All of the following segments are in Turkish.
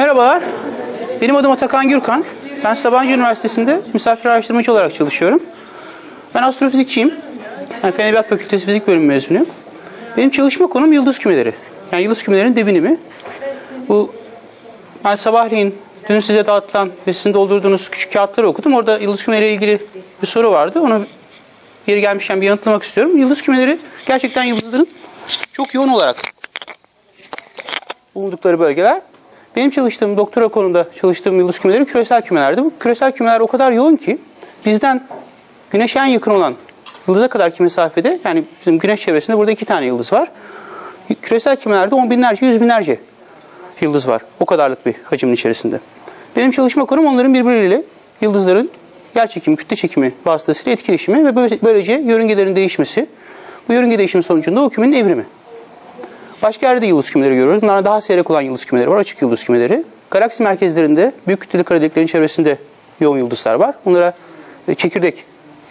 Merhabalar. Benim adım Atakan Gürkan. Ben Sabancı Üniversitesi'nde misafir araştırmacı olarak çalışıyorum. Ben astrofizikçiyim. Yani Fen Fakültesi Fizik Bölümü mezunuyum. Benim çalışma konum yıldız kümeleri. Yani yıldız kümelerinin devinimi. Bu ben sabahleyin dün size dağıtılan ve sizin doldurduğunuz küçük kağıtları okudum. Orada yıldız kümeleriyle ilgili bir soru vardı. Onu yeri gelmişken bir yanıtlamak istiyorum. Yıldız kümeleri gerçekten yıldızların çok yoğun olarak bulundukları bölgeler. Benim çalıştığım doktora konumda çalıştığım yıldız kümeleri küresel kümelerdi. Bu küresel kümeler o kadar yoğun ki bizden güneşe en yakın olan yıldıza kadarki mesafede yani bizim güneş çevresinde burada iki tane yıldız var. Küresel kümelerde on binlerce, yüz binlerce yıldız var. O kadarlık bir hacmin içerisinde. Benim çalışma konum onların birbirleriyle yıldızların yer çekimi, kütle çekimi vasıtasıyla etkileşimi ve böylece yörüngelerin değişmesi. Bu yörünge değişimi sonucunda o kümenin evrimi. Başka yerde yıldız kümeleri görüyoruz. Bunlardan daha seyrek olan yıldız kümeleri var. Açık yıldız kümeleri. Galaksi merkezlerinde büyük kütleli kara deliklerin çevresinde yoğun yıldızlar var. Bunlara e, çekirdek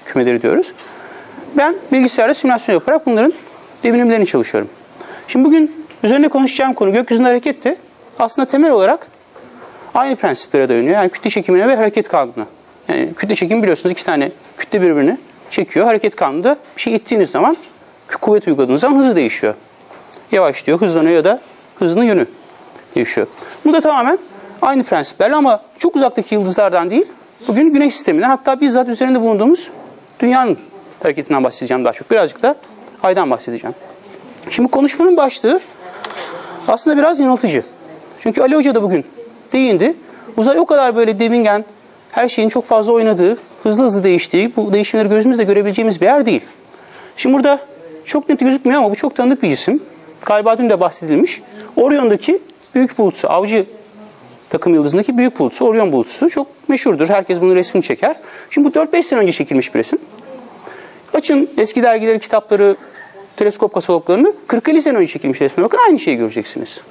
kümeleri diyoruz. Ben bilgisayarda simülasyon yaparak bunların devinimlerini çalışıyorum. Şimdi bugün üzerine konuşacağım konu gökyüzünde hareketti. Aslında temel olarak aynı prensiplere dayanıyor. Yani kütle çekimine ve hareket kanununa. Yani kütle çekimi biliyorsunuz iki tane kütle birbirini çekiyor. Hareket kanununda bir şey ittiğiniz zaman kuvvet uyguladığınız zaman hızı değişiyor yavaşlıyor, hızlanıyor ya da hızının yönü değişiyor. Bu da tamamen aynı prensiplerle ama çok uzaktaki yıldızlardan değil, bugün güneş sisteminden hatta bizzat üzerinde bulunduğumuz dünyanın hareketinden bahsedeceğim daha çok. Birazcık da aydan bahsedeceğim. Şimdi konuşmanın başlığı aslında biraz yanıltıcı. Çünkü Ali Hoca da bugün değindi. Uzay o kadar böyle devingen, her şeyin çok fazla oynadığı, hızlı hızlı değiştiği, bu değişimleri gözümüzle görebileceğimiz bir yer değil. Şimdi burada çok net gözükmüyor ama bu çok tanıdık bir isim galiba dün de bahsedilmiş. Orion'daki büyük bulutsu, avcı takım yıldızındaki büyük bulutsu, Orion bulutsu çok meşhurdur. Herkes bunun resmini çeker. Şimdi bu 4-5 sene önce çekilmiş bir resim. Açın eski dergileri, kitapları, teleskop kataloglarını 40-50 sene önce çekilmiş resme bakın aynı şeyi göreceksiniz.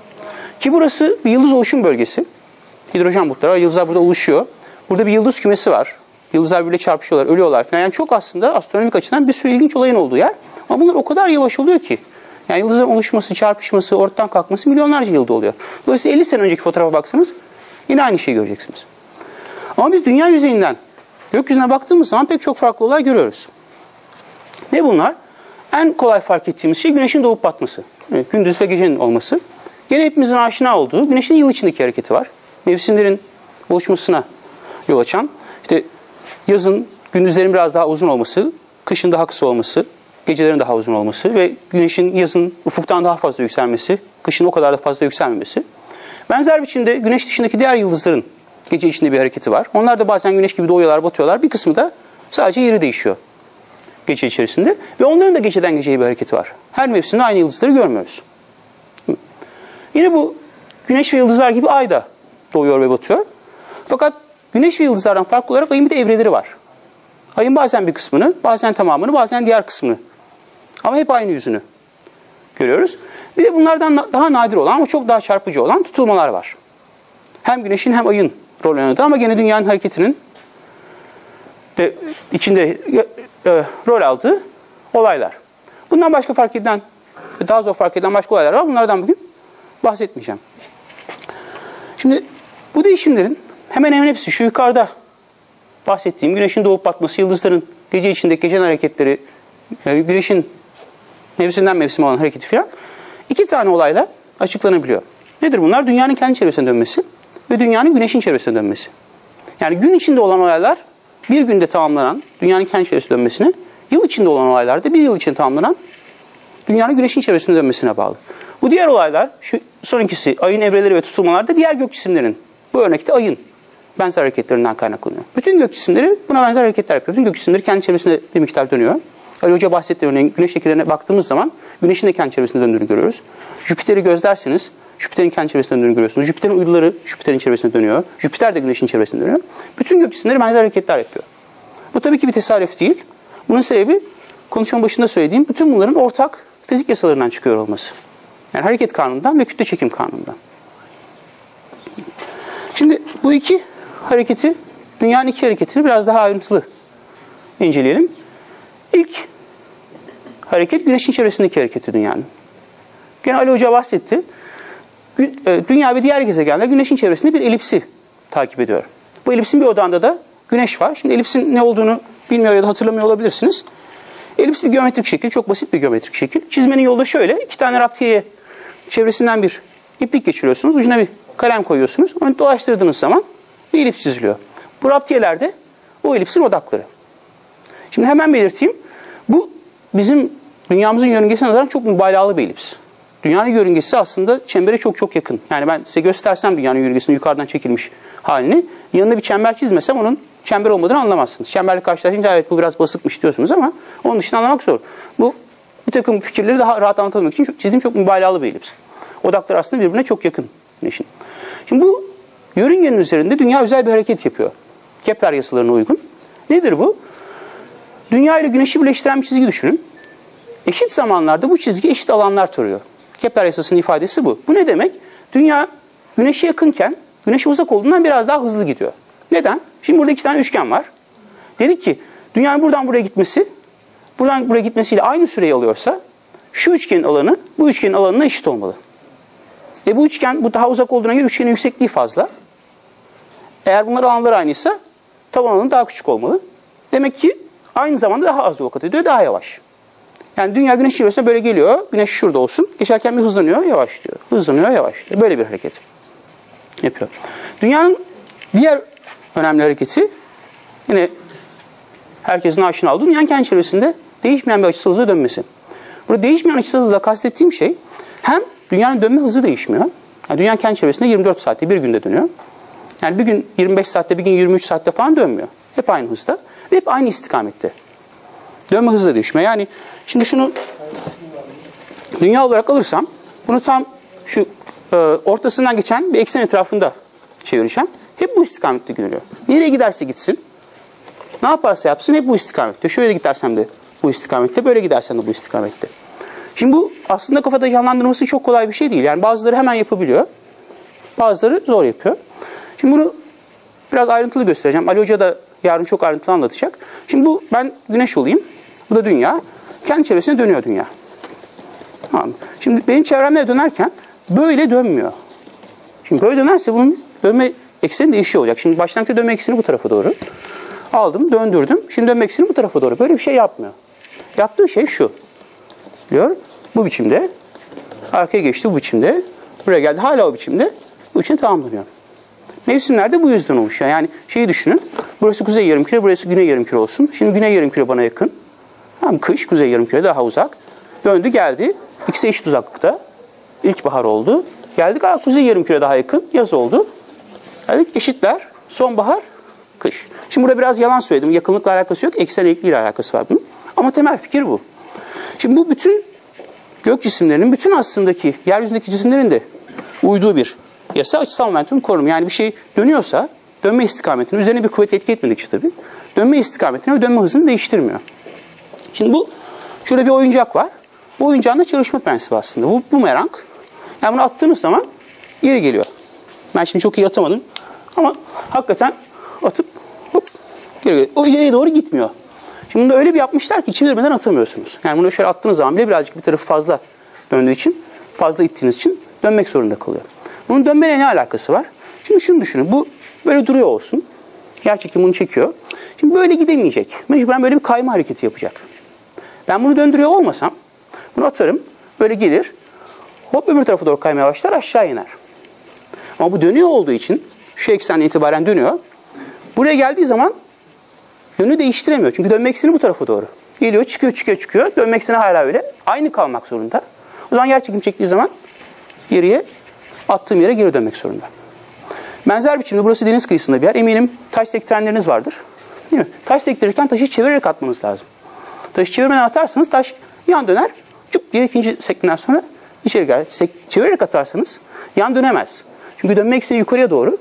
Ki burası bir yıldız oluşum bölgesi. Hidrojen bulutları var. Yıldızlar burada oluşuyor. Burada bir yıldız kümesi var. Yıldızlar birbirine çarpışıyorlar, ölüyorlar falan. Yani çok aslında astronomik açıdan bir sürü ilginç olayın olduğu yer. Ama bunlar o kadar yavaş oluyor ki. Yani yıldızların oluşması, çarpışması, ortadan kalkması milyonlarca yılda oluyor. Dolayısıyla 50 sene önceki fotoğrafa baksanız yine aynı şeyi göreceksiniz. Ama biz dünya yüzeyinden gökyüzüne baktığımız zaman pek çok farklı olay görüyoruz. Ne bunlar? En kolay fark ettiğimiz şey güneşin doğup batması. Evet, gündüz ve gecenin olması. Gene hepimizin aşina olduğu güneşin yıl içindeki hareketi var. Mevsimlerin oluşmasına yol açan. İşte yazın gündüzlerin biraz daha uzun olması, kışın daha kısa olması, gecelerin daha uzun olması ve güneşin yazın ufuktan daha fazla yükselmesi, kışın o kadar da fazla yükselmemesi. Benzer biçimde güneş dışındaki diğer yıldızların gece içinde bir hareketi var. Onlar da bazen güneş gibi doğuyorlar, batıyorlar. Bir kısmı da sadece yeri değişiyor gece içerisinde. Ve onların da geceden geceye bir hareketi var. Her mevsimde aynı yıldızları görmüyoruz. Yine bu güneş ve yıldızlar gibi ay da doğuyor ve batıyor. Fakat güneş ve yıldızlardan farklı olarak ayın bir de evreleri var. Ayın bazen bir kısmını, bazen tamamını, bazen diğer kısmını ama hep aynı yüzünü görüyoruz. Bir de bunlardan daha nadir olan ama çok daha çarpıcı olan tutulmalar var. Hem güneşin hem ayın rol oynadığı ama gene dünyanın hareketinin de içinde e, e, rol aldığı olaylar. Bundan başka fark edilen, daha zor fark edilen başka olaylar var. Bunlardan bugün bahsetmeyeceğim. Şimdi bu değişimlerin hemen hemen hepsi şu yukarıda bahsettiğim güneşin doğup batması, yıldızların gece içindeki gece hareketleri, e, güneşin mevsimden mevsime olan hareketi filan iki tane olayla açıklanabiliyor. Nedir bunlar? Dünyanın kendi çevresine dönmesi ve dünyanın güneşin çevresine dönmesi. Yani gün içinde olan olaylar bir günde tamamlanan dünyanın kendi çevresine dönmesine, yıl içinde olan olaylar da bir yıl içinde tamamlanan dünyanın güneşin çevresine dönmesine bağlı. Bu diğer olaylar, şu son ikisi ayın evreleri ve tutulmalar da diğer gök cisimlerin, bu örnekte ayın benzer hareketlerinden kaynaklanıyor. Bütün gök cisimleri buna benzer hareketler yapıyor. Bütün gök cisimleri kendi çevresinde bir miktar dönüyor. Ali Hoca bahsetti örneğin güneş şekillerine baktığımız zaman güneşin de kendi çevresinde döndüğünü görüyoruz. Jüpiter'i gözlerseniz Jüpiter'in kendi çevresinde döndüğünü görüyorsunuz. Jüpiter'in uyduları Jüpiter'in çevresinde dönüyor. Jüpiter de güneşin çevresinde dönüyor. Bütün gök cisimleri benzer hareketler yapıyor. Bu tabii ki bir tesadüf değil. Bunun sebebi konuşmanın başında söylediğim bütün bunların ortak fizik yasalarından çıkıyor olması. Yani hareket kanunundan ve kütle çekim kanunundan. Şimdi bu iki hareketi, dünyanın iki hareketini biraz daha ayrıntılı inceleyelim. İlk hareket güneşin çevresindeki hareketi dünyanın. Gene Ali Hoca bahsetti. E, Dünya ve diğer gezegenler Güneş'in çevresinde bir elipsi takip ediyor. Bu elipsin bir odağında da Güneş var. Şimdi elipsin ne olduğunu bilmiyor ya da hatırlamıyor olabilirsiniz. Elips bir geometrik şekil, çok basit bir geometrik şekil. Çizmenin yolu da şöyle, iki tane raptiyeye çevresinden bir iplik geçiriyorsunuz, ucuna bir kalem koyuyorsunuz. Onu dolaştırdığınız zaman bir elips çiziliyor. Bu raptiyeler de o elipsin odakları. Şimdi hemen belirteyim. Bu bizim dünyamızın yörüngesine nazaran çok mübalağalı bir elips. Dünyanın yörüngesi aslında çembere çok çok yakın. Yani ben size göstersem dünyanın yörüngesinin yukarıdan çekilmiş halini, yanına bir çember çizmesem onun çember olmadığını anlamazsınız. Çemberle karşılaşınca evet bu biraz basıkmış diyorsunuz ama onun dışında anlamak zor. Bu bir takım fikirleri daha rahat anlatabilmek için çok- çizdiğim çok mübalağalı bir elips. Odaklar aslında birbirine çok yakın güneşin. Şimdi bu yörüngenin üzerinde dünya özel bir hareket yapıyor. Kepler yasalarına uygun. Nedir bu? Dünya ile güneşi birleştiren bir çizgi düşünün. Eşit zamanlarda bu çizgi eşit alanlar tarıyor. Kepler yasasının ifadesi bu. Bu ne demek? Dünya güneşe yakınken güneşe uzak olduğundan biraz daha hızlı gidiyor. Neden? Şimdi burada iki tane üçgen var. Dedik ki dünyanın buradan buraya gitmesi, buradan buraya gitmesiyle aynı süreyi alıyorsa şu üçgenin alanı bu üçgenin alanına eşit olmalı. E bu üçgen bu daha uzak olduğuna göre üçgenin yüksekliği fazla. Eğer bunlar alanlar aynıysa taban alanı daha küçük olmalı. Demek ki aynı zamanda daha az yol kat ediyor, daha yavaş. Yani dünya güneş çevresine böyle geliyor. Güneş şurada olsun. Geçerken bir hızlanıyor, yavaşlıyor. Hızlanıyor, yavaşlıyor. Böyle bir hareket yapıyor. Dünyanın diğer önemli hareketi yine herkesin aşina olduğu dünyanın kendi çevresinde değişmeyen bir açısal hızla dönmesi. Burada değişmeyen açısal hızla kastettiğim şey hem dünyanın dönme hızı değişmiyor. Yani dünya kendi çevresinde 24 saatte bir günde dönüyor. Yani bir gün 25 saatte, bir gün 23 saatte falan dönmüyor. Hep aynı hızda ve hep aynı istikamette. Dönme da değişmiyor. Yani şimdi şunu dünya olarak alırsam bunu tam şu e, ortasından geçen bir eksen etrafında çevireceğim. Hep bu istikamette gidiyor. Nereye giderse gitsin, ne yaparsa yapsın hep bu istikamette. Şöyle gidersem de bu istikamette, böyle gidersem de bu istikamette. Şimdi bu aslında kafada canlandırması çok kolay bir şey değil. Yani bazıları hemen yapabiliyor. Bazıları zor yapıyor. Şimdi bunu biraz ayrıntılı göstereceğim. Ali Hoca da yarın çok ayrıntılı anlatacak. Şimdi bu ben güneş olayım. Bu da dünya. Kendi çevresine dönüyor dünya. Tamam. Şimdi benim çevremde dönerken böyle dönmüyor. Şimdi böyle dönerse bunun dönme ekseni değişiyor olacak. Şimdi başlangıçta dönme ekseni bu tarafa doğru. Aldım, döndürdüm. Şimdi dönme ekseni bu tarafa doğru. Böyle bir şey yapmıyor. Yaptığı şey şu. Diyor. Bu biçimde. Arkaya geçti bu biçimde. Buraya geldi hala o biçimde. Bu için tamamlanıyor. Mevsimler de bu yüzden oluşuyor. Yani şeyi düşünün. Burası kuzey yarımküre, burası güney yarımküre olsun. Şimdi güney yarımküre bana yakın. Tamam, kış, kuzey yarımküre daha uzak. Döndü geldi. İkisi eşit uzaklıkta. İlkbahar oldu. Geldik aa, kuzey yarımküre daha yakın. Yaz oldu. Geldik eşitler. Sonbahar, kış. Şimdi burada biraz yalan söyledim. Yakınlıkla alakası yok. Eksen eğikliğiyle alakası var bunun. Ama temel fikir bu. Şimdi bu bütün gök cisimlerinin, bütün aslındaki yeryüzündeki cisimlerin de uyduğu bir yasa açısal momentum korumu. Yani bir şey dönüyorsa dönme istikametini, üzerine bir kuvvet etki etmedikçe tabii, dönme istikametini ve dönme hızını değiştirmiyor. Şimdi bu, şurada bir oyuncak var. Bu oyuncağın da çalışma prensibi aslında. Bu, bu merak. Yani bunu attığınız zaman geri geliyor. Ben şimdi çok iyi atamadım. Ama hakikaten atıp hop geri geliyor. O ileriye doğru gitmiyor. Şimdi bunu öyle bir yapmışlar ki çevirmeden atamıyorsunuz. Yani bunu şöyle attığınız zaman bile birazcık bir tarafı fazla döndüğü için, fazla ittiğiniz için dönmek zorunda kalıyor. Bunun dönmeyle ne alakası var? Şimdi şunu düşünün. Bu böyle duruyor olsun. Gerçekten bunu çekiyor. Şimdi böyle gidemeyecek. Mecburen böyle bir kayma hareketi yapacak. Ben bunu döndürüyor olmasam bunu atarım. Böyle gelir. Hop öbür tarafa doğru kaymaya başlar aşağı iner. Ama bu dönüyor olduğu için şu eksenle itibaren dönüyor. Buraya geldiği zaman yönü değiştiremiyor. Çünkü dönme ekseni bu tarafa doğru. Geliyor, çıkıyor, çıkıyor, çıkıyor. Dönme ekseni hala öyle. Aynı kalmak zorunda. O zaman yer çekim çektiği zaman geriye attığım yere geri dönmek zorunda. Benzer biçimde burası deniz kıyısında bir yer. Eminim taş sektirenleriniz vardır. Değil mi? Taş sektirirken taşı çevirerek atmanız lazım. Taşı çevirmeden atarsanız taş yan döner. Cüp diye ikinci sektinden sonra içeri gelir. Sek- çevirerek atarsanız yan dönemez. Çünkü dönme ekseni yukarıya doğru.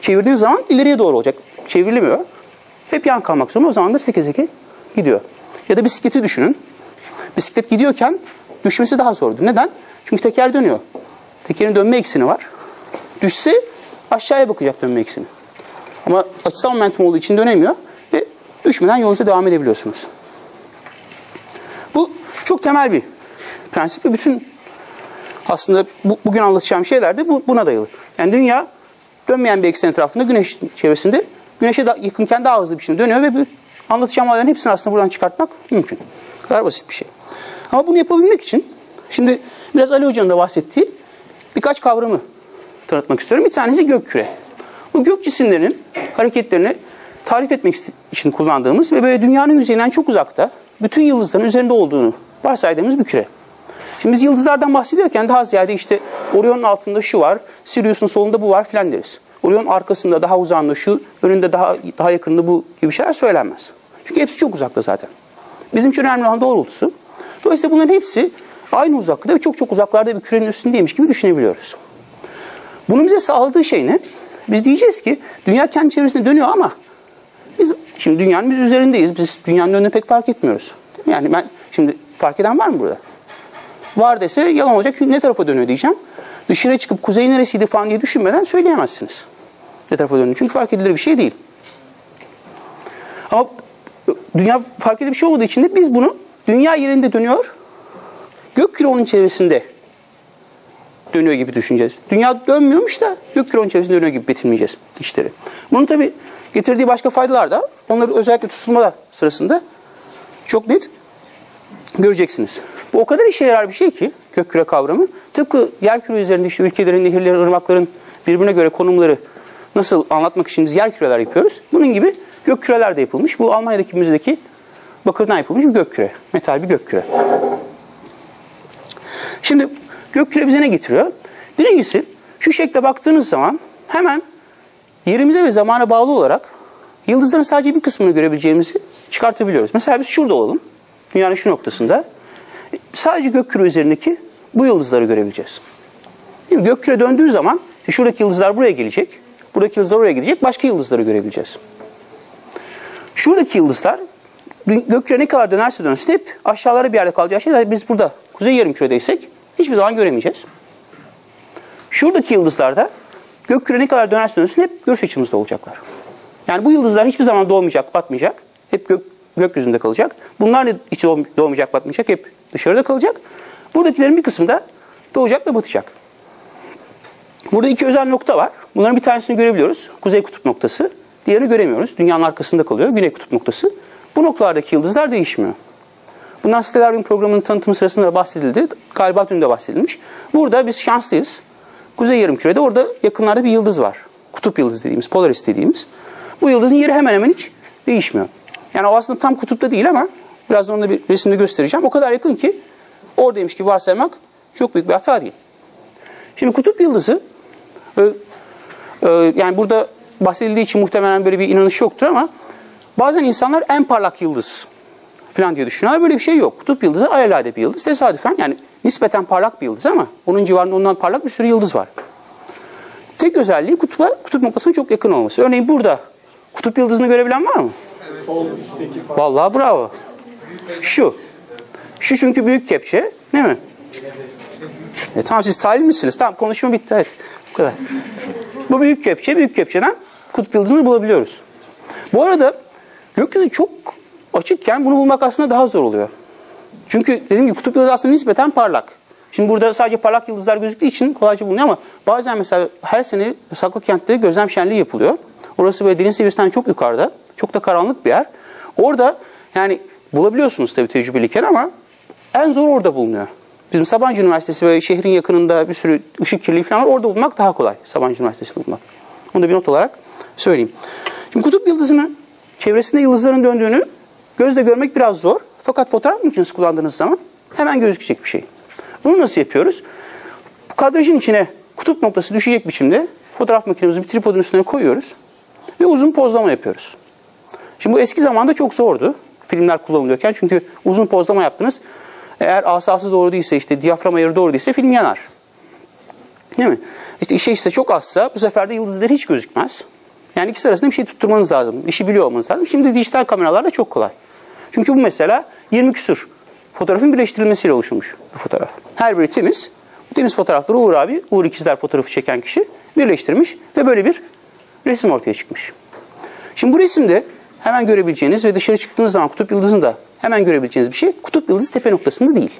Çevirdiğiniz zaman ileriye doğru olacak. Çevrilmiyor. Hep yan kalmak zorunda. O zaman da seke seke gidiyor. Ya da bisikleti düşünün. Bisiklet gidiyorken düşmesi daha zordur. Neden? Çünkü teker dönüyor. Tekerin dönme ekseni var. Düşse aşağıya bakacak dönme ekseni. Ama açısal momentum olduğu için dönemiyor ve düşmeden yolunuza devam Aslında bu, bugün anlatacağım şeyler de bu, buna dayalı. Yani dünya dönmeyen bir eksen etrafında güneş çevresinde güneşe da, yakınken daha hızlı bir şekilde dönüyor ve bu anlatacağım olayların hepsini aslında buradan çıkartmak mümkün. Bu kadar basit bir şey. Ama bunu yapabilmek için şimdi biraz Ali Hoca'nın da bahsettiği birkaç kavramı tanıtmak istiyorum. Bir tanesi gök küre. Bu gök cisimlerinin hareketlerini tarif etmek için kullandığımız ve böyle dünyanın yüzeyinden çok uzakta bütün yıldızların üzerinde olduğunu varsaydığımız bir küre. Şimdi biz yıldızlardan bahsediyorken daha ziyade işte Orion'un altında şu var, Sirius'un solunda bu var filan deriz. Orion arkasında daha uzağında şu, önünde daha daha yakında bu gibi şeyler söylenmez. Çünkü hepsi çok uzakta zaten. Bizim için önemli olan doğrultusu. Dolayısıyla bunların hepsi aynı uzaklıkta ve çok çok uzaklarda bir kürenin üstündeymiş gibi düşünebiliyoruz. Bunun bize sağladığı şey ne? Biz diyeceğiz ki dünya kendi çevresinde dönüyor ama biz şimdi dünyanın biz üzerindeyiz. Biz dünyanın önünü pek fark etmiyoruz. Yani ben şimdi fark eden var mı burada? Var dese yalan olacak çünkü ne tarafa dönüyor diyeceğim. Dışarı çıkıp kuzey neresiydi falan diye düşünmeden söyleyemezsiniz. Ne tarafa dönüyor çünkü fark edilir bir şey değil. Ama dünya fark edilir bir şey olmadığı için de biz bunu dünya yerinde dönüyor, gök küre onun çevresinde dönüyor gibi düşüneceğiz. Dünya dönmüyormuş da gök küre onun çevresinde dönüyor gibi betimleyeceğiz işleri. Bunun tabi getirdiği başka faydalar da onları özellikle tutulma sırasında çok net göreceksiniz. Bu o kadar işe yarar bir şey ki gökküre kavramı. Tıpkı yer küre üzerinde işte ülkelerin, nehirlerin, ırmakların birbirine göre konumları nasıl anlatmak için biz yer küreler yapıyoruz. Bunun gibi gök küreler de yapılmış. Bu Almanya'daki müzedeki bakırdan yapılmış bir gök küre. Metal bir gök küre. Şimdi gök küre bize ne getiriyor? Birincisi şu şekle baktığınız zaman hemen yerimize ve zamana bağlı olarak yıldızların sadece bir kısmını görebileceğimizi çıkartabiliyoruz. Mesela biz şurada olalım. Dünyanın şu noktasında. Sadece gökküre üzerindeki bu yıldızları görebileceğiz. Şimdi gökküre döndüğü zaman şuradaki yıldızlar buraya gelecek. Buradaki yıldızlar oraya gidecek. Başka yıldızları görebileceğiz. Şuradaki yıldızlar gökküre ne kadar dönerse dönsün hep aşağılara bir yerde kalacağı şey. Biz burada kuzey yarımküredeysek hiçbir zaman göremeyeceğiz. Şuradaki yıldızlar da gökküre ne kadar dönerse dönsün hep görüş açımızda olacaklar. Yani bu yıldızlar hiçbir zaman doğmayacak, batmayacak. Hep gök, gökyüzünde kalacak. Bunlar da hiç doğmayacak, batmayacak. Hep dışarıda kalacak. Buradakilerin bir kısmı da doğacak ve batacak. Burada iki özel nokta var. Bunların bir tanesini görebiliyoruz. Kuzey kutup noktası. Diğerini göremiyoruz. Dünyanın arkasında kalıyor. Güney kutup noktası. Bu noktalardaki yıldızlar değişmiyor. Bundan Stellarium programının tanıtımı sırasında da bahsedildi. Galiba dün de bahsedilmiş. Burada biz şanslıyız. Kuzey yarımkürede orada yakınlarda bir yıldız var. Kutup yıldızı dediğimiz, Polaris dediğimiz. Bu yıldızın yeri hemen hemen hiç değişmiyor. Yani o aslında tam kutupta değil ama birazdan onu da bir resimde göstereceğim. O kadar yakın ki oradaymış gibi varsaymak çok büyük bir hata değil. Şimdi kutup yıldızı e, e, yani burada bahsedildiği için muhtemelen böyle bir inanış yoktur ama bazen insanlar en parlak yıldız falan diye düşünüyorlar. Böyle bir şey yok. Kutup yıldızı alelade bir yıldız. Tesadüfen yani nispeten parlak bir yıldız ama onun civarında ondan parlak bir sürü yıldız var. Tek özelliği kutupa, kutup noktasına çok yakın olması. Örneğin burada kutup yıldızını görebilen var mı? Vallahi bravo. Şu. Şu çünkü büyük kepçe. Değil mi? E, tamam siz talim misiniz? Tamam konuşma bitti. Evet. Bu kadar. Bu büyük kepçe. Büyük kepçeden kutup yıldızını bulabiliyoruz. Bu arada gökyüzü çok açıkken bunu bulmak aslında daha zor oluyor. Çünkü dediğim gibi kutup yıldızı aslında nispeten parlak. Şimdi burada sadece parlak yıldızlar gözüktüğü için kolayca bulunuyor ama bazen mesela her sene saklı kentte gözlem şenliği yapılıyor. Orası böyle deniz seviyesinden çok yukarıda. Çok da karanlık bir yer. Orada yani bulabiliyorsunuz tabii tecrübeliyken ama en zor orada bulunuyor. Bizim Sabancı Üniversitesi ve şehrin yakınında bir sürü ışık kirliliği falan var. Orada bulmak daha kolay Sabancı Üniversitesi'nde bulmak. Onu da bir not olarak söyleyeyim. Şimdi kutup yıldızını çevresinde yıldızların döndüğünü gözle görmek biraz zor. Fakat fotoğraf makinesi kullandığınız zaman hemen gözükecek bir şey. Bunu nasıl yapıyoruz? Bu kadrajın içine kutup noktası düşecek biçimde fotoğraf makinemizi bir tripodun üstüne koyuyoruz ve uzun pozlama yapıyoruz. Şimdi bu eski zamanda çok zordu filmler kullanılıyorken çünkü uzun pozlama yaptınız. Eğer asası doğru değilse işte diyafram ayarı doğru değilse film yanar. Değil mi? İşte işe ise çok azsa bu sefer de yıldızları hiç gözükmez. Yani ikisi arasında bir şey tutturmanız lazım. İşi biliyor olmanız lazım. Şimdi dijital kameralarla çok kolay. Çünkü bu mesela 20 küsur fotoğrafın birleştirilmesiyle oluşmuş bu fotoğraf. Her biri temiz. Bu temiz fotoğrafları Uğur abi, Uğur ikizler fotoğrafı çeken kişi birleştirmiş ve böyle bir resim ortaya çıkmış. Şimdi bu resimde hemen görebileceğiniz ve dışarı çıktığınız zaman kutup yıldızını da hemen görebileceğiniz bir şey kutup yıldızı tepe noktasında değil.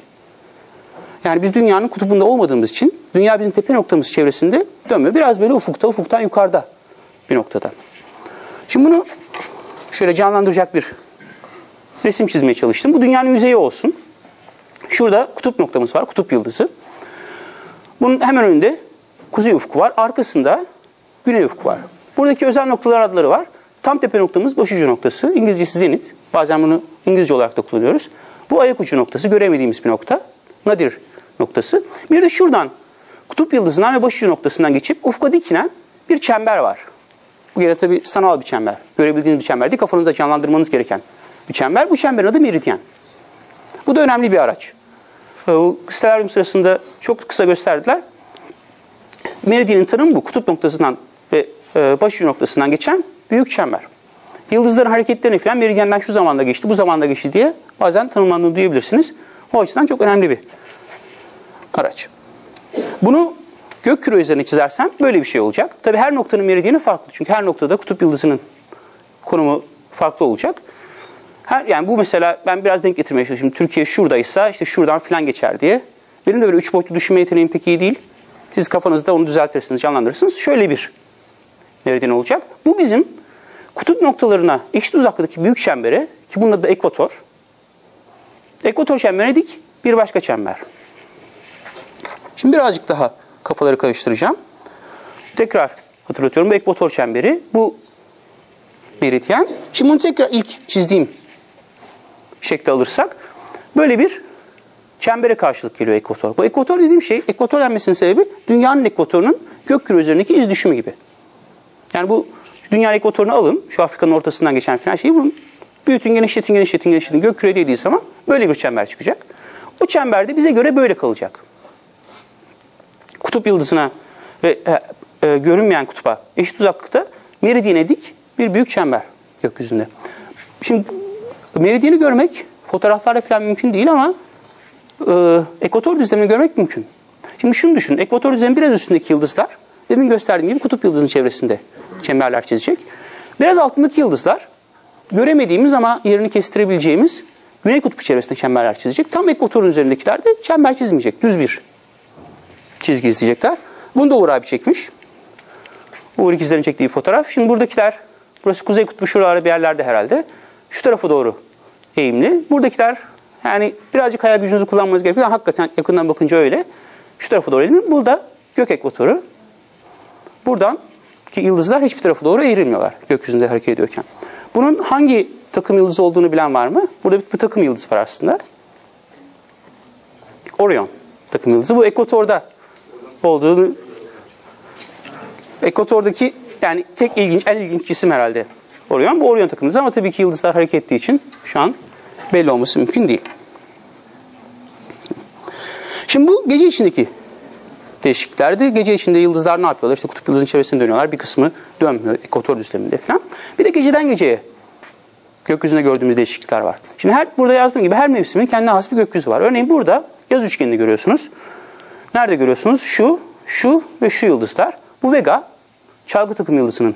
Yani biz dünyanın kutubunda olmadığımız için dünya bizim tepe noktamız çevresinde dönmüyor. Biraz böyle ufukta, ufuktan yukarıda bir noktada. Şimdi bunu şöyle canlandıracak bir resim çizmeye çalıştım. Bu dünyanın yüzeyi olsun. Şurada kutup noktamız var, kutup yıldızı. Bunun hemen önünde kuzey ufku var, arkasında güney ufku var. Buradaki özel noktalar adları var. Tam tepe noktamız başucu noktası, İngilizcesi zenit. Bazen bunu İngilizce olarak da kullanıyoruz. Bu ayak ucu noktası, göremediğimiz bir nokta. Nadir noktası. Bir de şuradan kutup yıldızından ve başucu noktasından geçip ufka dikinen bir çember var. Bu gene tabii sanal bir çember. Görebildiğiniz bir çember değil, kafanızda canlandırmanız gereken bir çember. Bu çemberin adı meridyen. Bu da önemli bir araç. Ee, stelaryum sırasında çok kısa gösterdiler. Meridyenin tanımı bu. Kutup noktasından ve e, başucu noktasından geçen büyük çember. Yıldızların hareketlerini falan meridyenden şu zamanda geçti, bu zamanda geçti diye bazen tanımlandığını duyabilirsiniz. O açıdan çok önemli bir araç. Bunu gök küre üzerine çizersem böyle bir şey olacak. Tabi her noktanın meridyeni farklı. Çünkü her noktada kutup yıldızının konumu farklı olacak. Her, yani bu mesela ben biraz denk getirmeye çalışıyorum. Türkiye şuradaysa işte şuradan falan geçer diye. Benim de böyle üç boyutlu düşünme yeteneğim pek iyi değil. Siz kafanızda onu düzeltirsiniz, canlandırırsınız. Şöyle bir meridyen olacak. Bu bizim kutup noktalarına eşit uzaklıktaki büyük çembere ki bunun adı da ekvator. Ekvator çemberine dik bir başka çember. Şimdi birazcık daha kafaları karıştıracağım. Tekrar hatırlatıyorum bu ekvator çemberi. Bu meridyen. Şimdi bunu tekrar ilk çizdiğim şekli alırsak böyle bir çembere karşılık geliyor ekvator. Bu ekvator dediğim şey, ekvator denmesinin sebebi dünyanın ekvatorunun gök küre üzerindeki iz düşümü gibi. Yani bu dünya ekvatorunu alın, şu Afrika'nın ortasından geçen falan şeyi bunun büyütün, genişletin, genişletin, genişletin. Gök küre dediği zaman böyle bir çember çıkacak. O çember de bize göre böyle kalacak. Kutup yıldızına ve e, e, görünmeyen kutupa eşit uzaklıkta meridyene dik bir büyük çember gökyüzünde. Şimdi meridyeni görmek fotoğraflarda falan mümkün değil ama e, ekvator düzlemini görmek mümkün. Şimdi şunu düşünün. Ekvator düzleminin biraz üstündeki yıldızlar demin gösterdiğim gibi kutup yıldızının çevresinde çemberler çizecek. Biraz altındaki yıldızlar göremediğimiz ama yerini kestirebileceğimiz güney kutbu çevresinde çemberler çizecek. Tam ekvatorun üzerindekiler de çember çizmeyecek. Düz bir çizgi izleyecekler. Bunu da Uğur abi çekmiş. Uğur ikizlerin çektiği fotoğraf. Şimdi buradakiler, burası kuzey kutbu şuralarda bir yerlerde herhalde. Şu tarafa doğru eğimli. Buradakiler yani birazcık hayal gücünüzü kullanmanız gerekiyor. Hakikaten yakından bakınca öyle. Şu tarafa doğru eğimli. Burada gök ekvatoru. Buradan ki yıldızlar hiçbir tarafa doğru eğrilmiyorlar gökyüzünde hareket ediyorken. Bunun hangi takım yıldızı olduğunu bilen var mı? Burada bir, bir takım yıldız var aslında. Orion takım yıldızı. Bu ekvatorda olduğunu ekvatordaki yani tek ilginç, en ilginç cisim herhalde Orion. Bu Orion takım yıldızı ama tabii ki yıldızlar hareket ettiği için şu an belli olması mümkün değil. Şimdi bu gece içindeki değişikliklerdi. Gece içinde yıldızlar ne yapıyorlar? İşte kutup yıldızının çevresinde dönüyorlar. Bir kısmı dönmüyor ekvator düzleminde falan. Bir de geceden geceye gökyüzünde gördüğümüz değişiklikler var. Şimdi her burada yazdığım gibi her mevsimin kendine has bir gökyüzü var. Örneğin burada yaz üçgenini görüyorsunuz. Nerede görüyorsunuz? Şu, şu ve şu yıldızlar. Bu Vega, çalgı takım yıldızının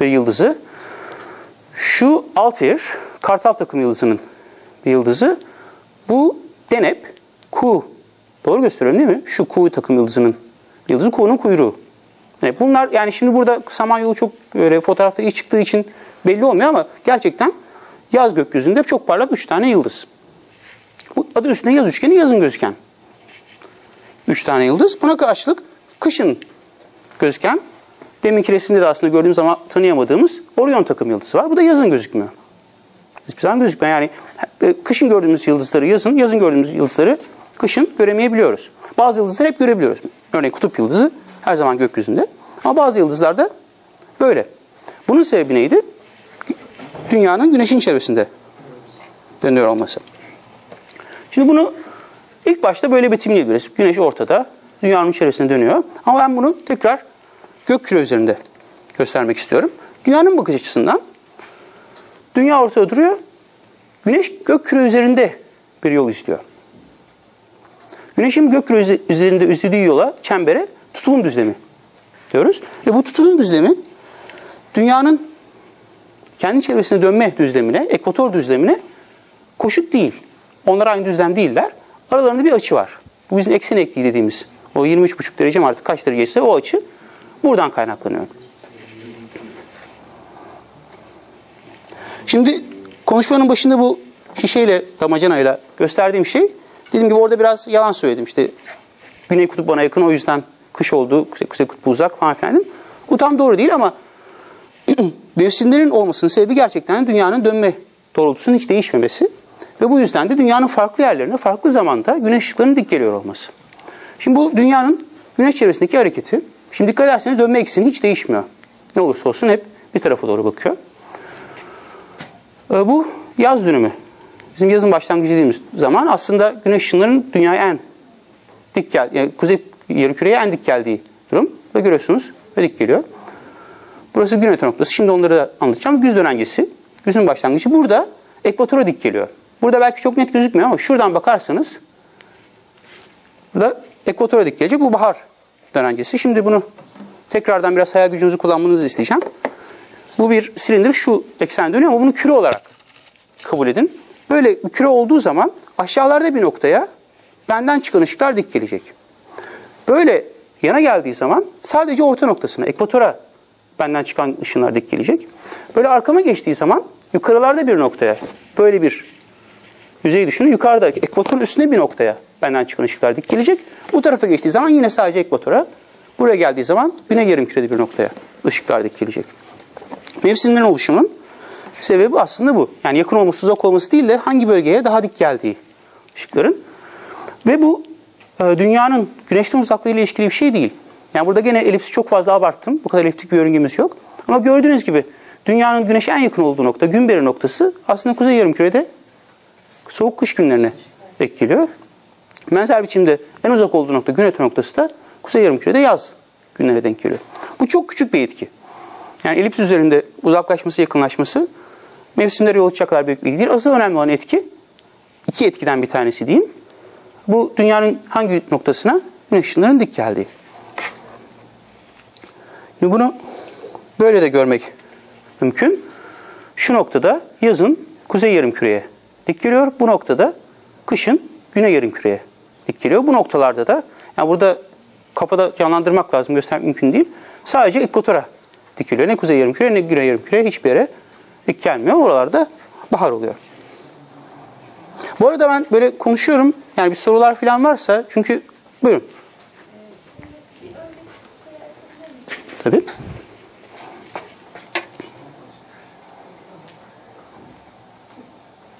bir yıldızı. Şu Altair, kartal takım yıldızının yıldızı. Bu Deneb, Ku. Doğru gösteriyorum değil mi? Şu Ku takım yıldızının yıldızı Ku'nun kuyruğu. Yani bunlar yani şimdi burada Samanyolu çok böyle fotoğrafta iyi çıktığı için belli olmuyor ama gerçekten yaz gökyüzünde çok parlak üç tane yıldız. Bu adı üstünde yaz üçgeni yazın gözüken. Üç tane yıldız. Buna karşılık kışın gözüken deminki resimde de aslında gördüğümüz zaman tanıyamadığımız Orion takım yıldızı var. Bu da yazın gözükmüyor. Hiçbir zaman gözükmüyor. Yani e, kışın gördüğümüz yıldızları yazın, yazın gördüğümüz yıldızları kışın göremeyebiliyoruz. Bazı yıldızları hep görebiliyoruz. Örneğin kutup yıldızı her zaman gökyüzünde. Ama bazı yıldızlarda böyle. Bunun sebebi neydi? Dünyanın güneşin çevresinde dönüyor olması. Şimdi bunu ilk başta böyle betimleyebiliriz. Güneş ortada, dünyanın çevresinde dönüyor. Ama ben bunu tekrar gök küre üzerinde göstermek istiyorum. Dünyanın bakış açısından dünya ortada duruyor. Güneş gök küre üzerinde bir yol izliyor. Güneşin gök küre üzerinde izlediği yola, çembere tutulum düzlemi diyoruz. Ve bu tutulum düzlemi dünyanın kendi çevresine dönme düzlemine, ekvator düzlemine koşut değil. Onlar aynı düzlem değiller. Aralarında bir açı var. Bu bizim eksen ekliği dediğimiz. O 23,5 derece mi artık kaç dereceyse o açı buradan kaynaklanıyor. Şimdi konuşmanın başında bu şişeyle, damacanayla gösterdiğim şey, dediğim gibi orada biraz yalan söyledim. İşte Güney Kutup bana yakın o yüzden kış oldu, Kuzey, Kuzey Kutbu uzak falan filan. Bu tam doğru değil ama mevsimlerin olmasının sebebi gerçekten dünyanın dönme doğrultusunun hiç değişmemesi. Ve bu yüzden de dünyanın farklı yerlerine farklı zamanda güneş ışıklarının dik geliyor olması. Şimdi bu dünyanın güneş çevresindeki hareketi, şimdi dikkat ederseniz dönme ekseni hiç değişmiyor. Ne olursa olsun hep bir tarafa doğru bakıyor. Ee, Bu yaz dönümü. Bizim yazın başlangıcı dediğimiz zaman aslında güneş ışınlarının dünyaya en dik gel, yani kuzey yarımküreye en dik geldiği durum. Ve görüyorsunuz ve dik geliyor. Burası gün öte noktası. Şimdi onları da anlatacağım. Güz dönencesi. Güzün başlangıcı. Burada ekvatora dik geliyor. Burada belki çok net gözükmüyor ama şuradan bakarsanız burada ekvatora dik gelecek. Bu bahar dönencesi. Şimdi bunu tekrardan biraz hayal gücünüzü kullanmanızı isteyeceğim. Bu bir silindir şu eksen dönüyor ama bunu küre olarak kabul edin. Böyle küre olduğu zaman aşağılarda bir noktaya benden çıkan ışıklar dik gelecek. Böyle yana geldiği zaman sadece orta noktasına, ekvatora benden çıkan ışınlar dik gelecek. Böyle arkama geçtiği zaman yukarılarda bir noktaya, böyle bir yüzeyi düşünün. Yukarıda ekvatorun üstünde bir noktaya benden çıkan ışıklar dik gelecek. Bu tarafa geçtiği zaman yine sadece ekvatora. Buraya geldiği zaman güney yarımkürede bir noktaya ışıklar dik gelecek. Mevsimlerin oluşumunun sebebi aslında bu. Yani yakın olması, uzak olması değil de hangi bölgeye daha dik geldiği ışıkların. Ve bu e, dünyanın güneşten uzaklığı ile ilişkili bir şey değil. Yani burada gene elipsi çok fazla abarttım. Bu kadar eliptik bir yörüngemiz yok. Ama gördüğünüz gibi dünyanın güneşe en yakın olduğu nokta, Günberi noktası aslında kuzey yarımkürede soğuk kış günlerine denk geliyor. Benzer biçimde en uzak olduğu nokta, gün noktası da kuzey yarımkürede yaz günlerine denk geliyor. Bu çok küçük bir etki. Yani elips üzerinde uzaklaşması, yakınlaşması mevsimlere yol açacak kadar büyük bir ilgi değil. Asıl önemli olan etki, iki etkiden bir tanesi diyeyim. Bu dünyanın hangi noktasına? Güneş ışınlarının dik geldiği. Şimdi bunu böyle de görmek mümkün. Şu noktada yazın kuzey yarımküreye dik geliyor. Bu noktada kışın güney yarımküreye dik geliyor. Bu noktalarda da yani burada kafada canlandırmak lazım göstermek mümkün değil. Sadece ekvatora dik geliyor. Ne kuzey yarımküre ne güney yarımküre hiçbir yere gelmiyor. Oralarda bahar oluyor. Bu arada ben böyle konuşuyorum. Yani bir sorular falan varsa çünkü buyurun. Tabii.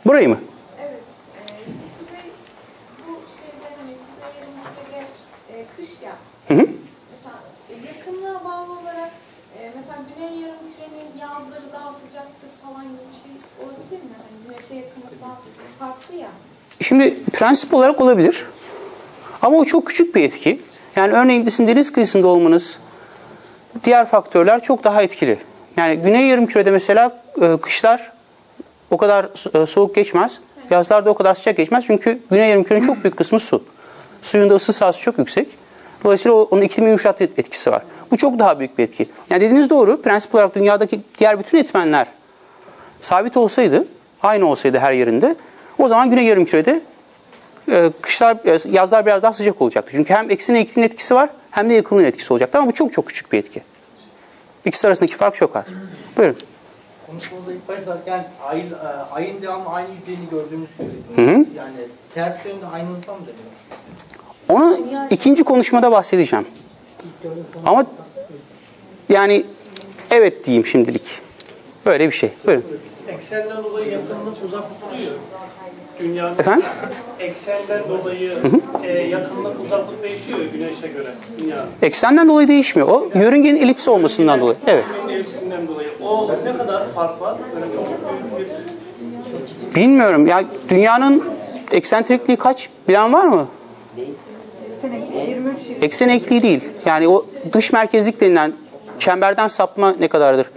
Burayı mı? Evet. Ee, şimdi kuzey bu şeyde hani kuzey yarımkürede e, kış ya. Hı hı. Mesela e, yakınlığa bağlı olarak e, mesela güney yarımkürenin yazları daha sıcaktır falan gibi bir şey olabilir mi? Hani güneşe yakınlık daha farklı ya. Şimdi prensip olarak olabilir. Ama o çok küçük bir etki. Yani örneğin sizin deniz kıyısında olmanız, diğer faktörler çok daha etkili. Yani güney yarımkürede mesela e, kışlar o kadar e, soğuk geçmez. Yazlarda o kadar sıcak geçmez. Çünkü güney yarımkürenin çok büyük kısmı su. Suyun da ısı sahası çok yüksek. Dolayısıyla onun iklimi yumuşatma etkisi var. Bu çok daha büyük bir etki. Yani dediğiniz doğru. Prensip olarak dünyadaki diğer bütün etmenler sabit olsaydı, aynı olsaydı her yerinde, o zaman güney yarımkürede e, kışlar, e, yazlar biraz daha sıcak olacaktı. Çünkü hem eksine eklinin etkisi var, hem de yakınlığın etkisi olacaktı. Ama bu çok çok küçük bir etki. İkisi arasındaki fark çok az. Buyurun. Konuşmamızda ilk başlarken ayın, e, ayın devamlı aynı yüzeyini gördüğünüzü söylediniz. Hı hı. Yani ters yönde aynınızdan mı dediniz? Onu ikinci konuşmada bahsedeceğim. Ama yani evet diyeyim şimdilik. Böyle bir şey. Buyurun. Eksenden dolayı yakınlık uzaklık oluyor. Dünyanın Efendim? eksenden dolayı e, yakınlık uzaklık değişiyor güneşe göre dünya. Eksenden dolayı değişmiyor. O yörüngenin elipsi olmasından dolayı. Evet. Elbisinden dolayı. O ne kadar fark var? Böyle çok büyük bir Bilmiyorum. Ya dünyanın eksentrikliği kaç bilen var mı? Eksen ekliği değil. Yani o dış merkezlik denilen çemberden sapma ne kadardır?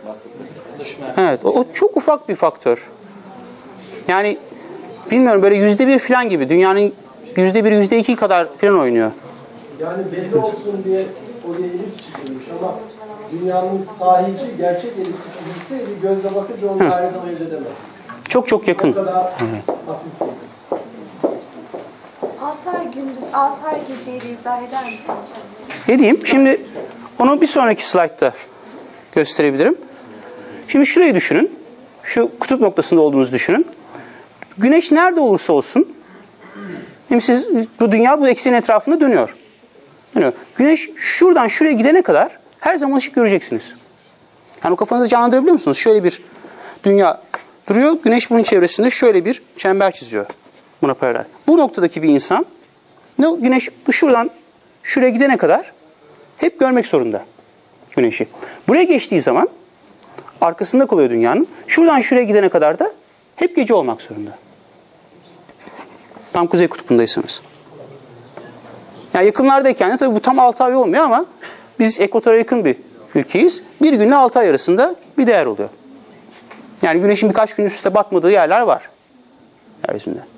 Evet. O, o çok ufak bir faktör. Yani bilmiyorum böyle yüzde bir falan gibi. Dünyanın yüzde bir, yüzde iki kadar falan oynuyor. Yani belli olsun diye oraya elips çizilmiş ama dünyanın sahici gerçek elipsi çizilse bir gözle bakınca onu gayet ayırt edemez. Çok çok yakın. O kadar hafif 6 ay gündüz, 6 ay geceyi izah eder misiniz? Edeyim. Şimdi onu bir sonraki slaytta gösterebilirim. Şimdi şurayı düşünün. Şu kutup noktasında olduğunuzu düşünün. Güneş nerede olursa olsun Şimdi siz bu dünya bu eksenin etrafında dönüyor. dönüyor. Güneş şuradan şuraya gidene kadar her zaman ışık göreceksiniz. Yani o kafanızı canlandırabiliyor musunuz? Şöyle bir dünya duruyor. Güneş bunun çevresinde şöyle bir çember çiziyor. Buna paralel. Bu noktadaki bir insan ne güneş şuradan şuraya gidene kadar hep görmek zorunda güneşi. Buraya geçtiği zaman arkasında kalıyor dünyanın. Şuradan şuraya gidene kadar da hep gece olmak zorunda. Tam kuzey kutbundaysanız. Yani yakınlardayken de tabii bu tam 6 ay olmuyor ama biz ekvatora yakın bir ülkeyiz. Bir günle 6 ay arasında bir değer oluyor. Yani güneşin birkaç gün üst üste batmadığı yerler var. Yeryüzünde.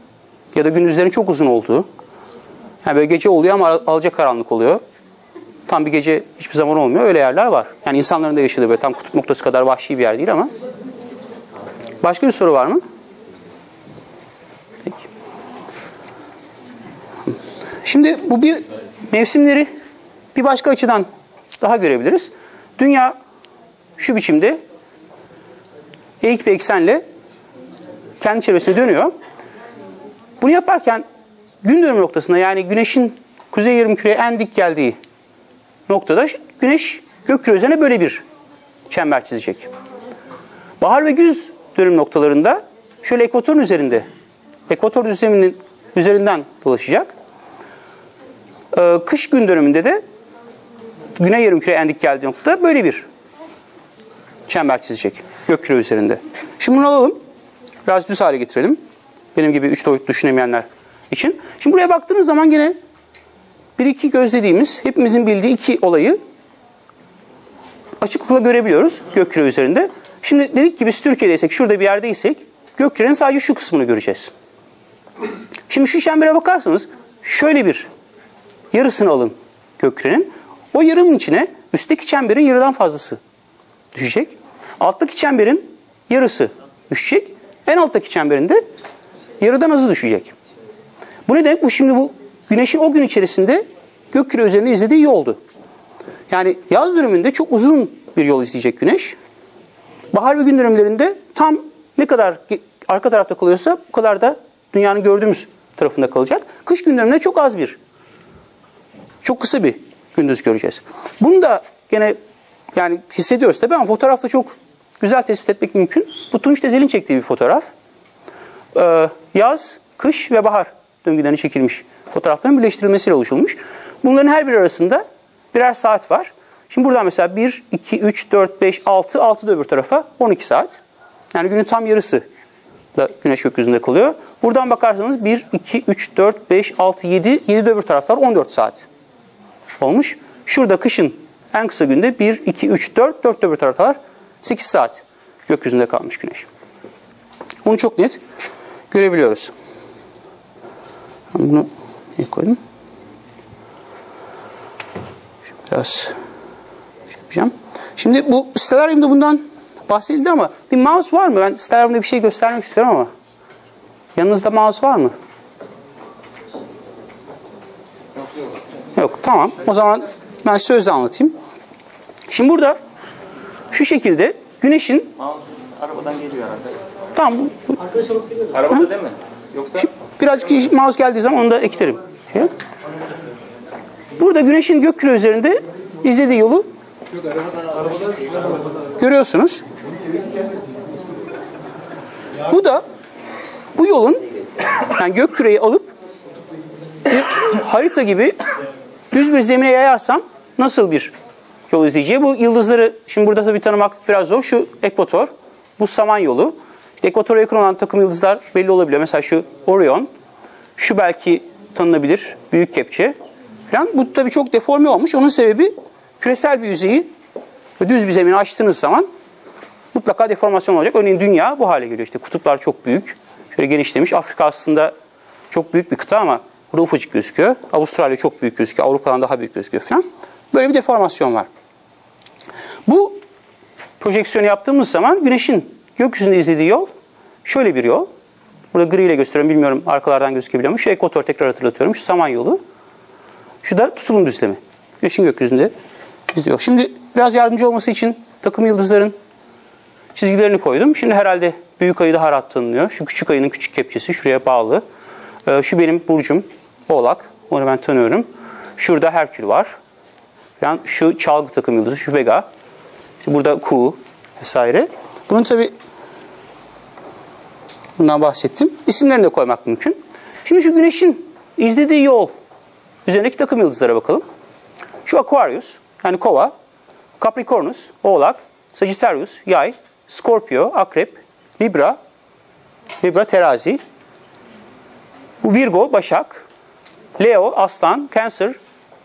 Ya da gündüzlerin çok uzun olduğu. Yani böyle gece oluyor ama alacak karanlık oluyor. Tam bir gece hiçbir zaman olmuyor. Öyle yerler var. Yani insanların da yaşadığı böyle tam kutup noktası kadar vahşi bir yer değil ama. Başka bir soru var mı? Peki. Şimdi bu bir mevsimleri bir başka açıdan daha görebiliriz. Dünya şu biçimde eğik bir eksenle kendi çevresine dönüyor. Bunu yaparken gün dönümü noktasında yani güneşin kuzey yarımküreye en dik geldiği noktada güneş gök küre üzerine böyle bir çember çizecek. Bahar ve güz dönüm noktalarında şöyle ekvatorun üzerinde, ekvator düzleminin üzerinden dolaşacak. Ee, kış gün dönümünde de güney yarımküre en dik geldiği noktada böyle bir çember çizecek gök küre üzerinde. Şimdi bunu alalım. Biraz düz hale getirelim. Benim gibi üç boyutlu düşünemeyenler için. Şimdi buraya baktığınız zaman yine bir iki gözlediğimiz, hepimizin bildiği iki olayı açıklıkla görebiliyoruz gökküre üzerinde. Şimdi dedik ki biz Türkiye'deysek, şurada bir yerdeysek gökkürenin sadece şu kısmını göreceğiz. Şimdi şu çembere bakarsanız şöyle bir yarısını alın gökkürenin. O yarımın içine üstteki çemberin yarıdan fazlası düşecek. Alttaki çemberin yarısı düşecek. En alttaki çemberin de yarıdan azı düşecek. Bu ne demek? Bu şimdi bu güneşin o gün içerisinde gökküre üzerinde izlediği yoldu. Yani yaz döneminde çok uzun bir yol izleyecek güneş. Bahar ve gün dönemlerinde tam ne kadar arka tarafta kalıyorsa bu kadar da dünyanın gördüğümüz tarafında kalacak. Kış gün döneminde çok az bir, çok kısa bir gündüz göreceğiz. Bunu da gene yani hissediyoruz tabii ama fotoğrafta çok güzel tespit etmek mümkün. Bu Tunç Tezel'in çektiği bir fotoğraf. Ee, yaz, kış ve bahar döngülerini çekilmiş fotoğrafların birleştirilmesiyle oluşulmuş. Bunların her biri arasında birer saat var. Şimdi buradan mesela 1, 2, 3, 4, 5, 6, 6 da öbür tarafa 12 saat. Yani günün tam yarısı da güneş gökyüzünde kalıyor. Buradan bakarsanız 1, 2, 3, 4, 5, 6, 7, 7 de öbür tarafta var 14 saat olmuş. Şurada kışın en kısa günde 1, 2, 3, 4, 4 de öbür tarafta var 8 saat gökyüzünde kalmış güneş. Onu çok net görebiliyoruz. Bunu iyi koydum. Biraz yapacağım. Şimdi bu Stellarium'da bundan bahsedildi ama bir mouse var mı? Ben Stellarium'da bir şey göstermek istiyorum ama. Yanınızda mouse var mı? Yok tamam. O zaman ben sözle anlatayım. Şimdi burada şu şekilde güneşin Mouse arabadan geliyor herhalde. Tam bu, bu- Arabada değil mi? Yoksa Şimdi birazcık mouse geldiği zaman onu da eklerim. Burada güneşin gök küre üzerinde izlediği yolu görüyorsunuz. Bu da bu yolun yani gök küreyi alıp bir harita gibi düz bir zemine yayarsam nasıl bir yol izleyeceği. Bu yıldızları şimdi burada tabii tanımak biraz zor. Şu ekvator, bu samanyolu. Ekvatora yakın olan takım yıldızlar belli olabiliyor. Mesela şu Orion, şu belki tanınabilir, büyük kepçe falan. Bu tabii çok deforme olmuş. Onun sebebi küresel bir yüzeyi düz bir zemini açtığınız zaman mutlaka deformasyon olacak. Örneğin dünya bu hale geliyor. İşte kutuplar çok büyük. Şöyle genişlemiş. Afrika aslında çok büyük bir kıta ama burada ufacık gözüküyor. Avustralya çok büyük gözüküyor. Avrupa'dan daha büyük gözüküyor falan. Böyle bir deformasyon var. Bu projeksiyonu yaptığımız zaman güneşin gökyüzünde izlediği yol şöyle bir yol. Burada gri ile gösteriyorum. Bilmiyorum arkalardan gözükebiliyor mu? Şu ekvator tekrar hatırlatıyorum. Şu Samanyolu. Şu da tutulum düzlemi. Güneşin gökyüzünde izliyor. Şimdi biraz yardımcı olması için takım yıldızların çizgilerini koydum. Şimdi herhalde büyük ayı daha rahat tanınıyor. Şu küçük ayının küçük kepçesi şuraya bağlı. Ee, şu benim burcum Oğlak. Onu ben tanıyorum. Şurada Herkül var. Yani şu çalgı takım yıldızı, şu Vega. Burada Ku vesaire. Bunun tabi bundan bahsettim. İsimlerini de koymak mümkün. Şimdi şu güneşin izlediği yol üzerindeki takım yıldızlara bakalım. Şu Aquarius yani Kova, Capricornus, Oğlak, Sagittarius, Yay, Scorpio, Akrep, Libra, Libra Terazi, bu Virgo, Başak, Leo, Aslan, Cancer,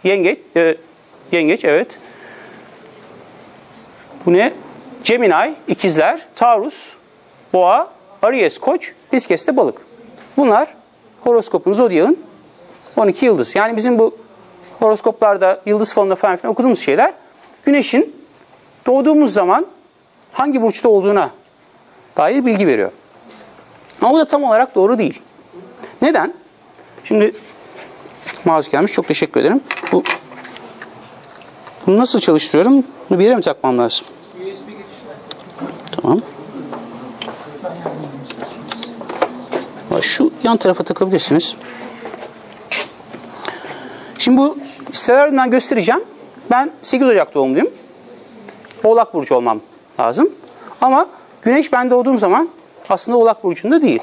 Yengeç, e, Yengeç evet. Bu ne? Gemini, İkizler, Taurus, Boğa, Aries, Koç, Piskes de Balık. Bunlar horoskopun, zodyağın 12 yıldız. Yani bizim bu horoskoplarda, yıldız falında falan filan okuduğumuz şeyler güneşin doğduğumuz zaman hangi burçta olduğuna dair bilgi veriyor. Ama bu da tam olarak doğru değil. Neden? Şimdi mouse gelmiş. Çok teşekkür ederim. Bu bunu nasıl çalıştırıyorum? Bunu bir yere mi takmam lazım? Tamam. Şu yan tarafa takabilirsiniz. Şimdi bu sitelerimden göstereceğim. Ben 8 Ocak doğumluyum. Oğlak Burcu olmam lazım. Ama Güneş ben doğduğum zaman aslında Oğlak Burcu'nda değil.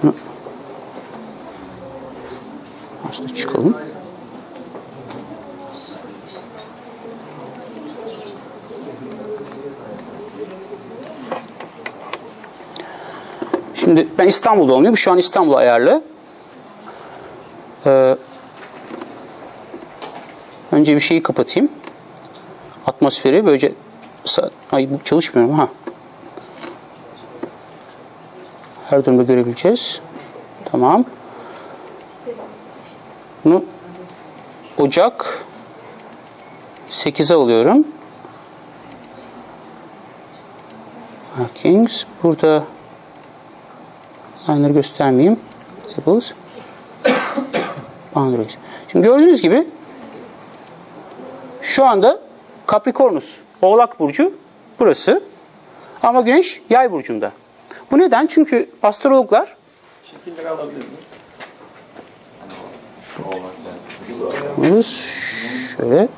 Şunu aslında çıkalım. Şimdi ben İstanbul'da doğumluyum. Şu an İstanbul ayarlı. Ee, önce bir şeyi kapatayım. Atmosferi böylece ay bu çalışmıyor mu? ha. Her durumda görebileceğiz. Tamam. Bunu Ocak 8'e alıyorum. Kings. Burada line'ları göstermeyeyim. Tables. Boundaries. Şimdi gördüğünüz gibi şu anda Capricornus, Oğlak Burcu burası. Ama Güneş Yay Burcu'nda. Bu neden? Çünkü astrologlar Şekilleri alabilir miyiz? Şöyle